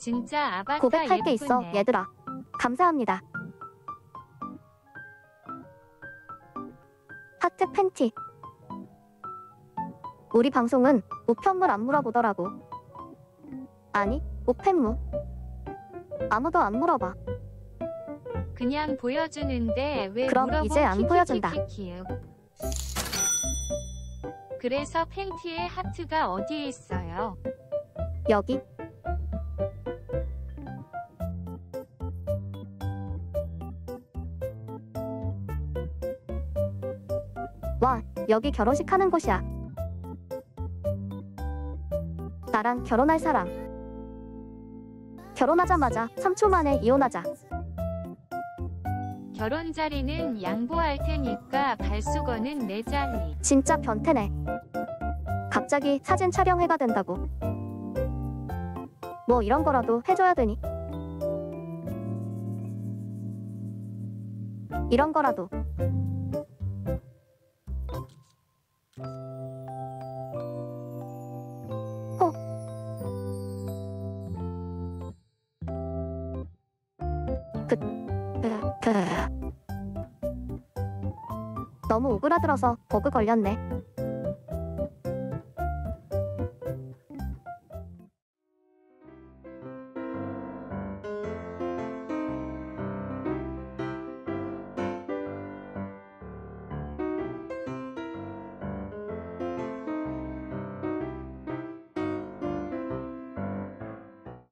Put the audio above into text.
진짜 아바타 고백할 게 있어, 예쁘네. 얘들아. 감사합니다. 하트 팬티. 우리 방송은 우편물 안 물어보더라고. 아니, 우편무. 아무도 안 물어봐. 그냥 보여주는데 왜 그럼 물어보 이제 안 보여준다. 키키키키키. 그래서 팬티에 하트가 어디에 있어요? 여기. 와, 여기 결혼식 하는 곳이야. 나랑 결혼할 사람. 결혼하자마자 3초 만에 이혼하자. 결혼 자리는 양보할 테니까 발수건은 내 자리. 진짜 변태네. 갑자기 사진 촬영해가 된다고. 뭐 이런 거라도 해줘야 되니? 이런 거라도. 호. 그, 그, 그. 너무 오그라들어서 버그 걸렸네.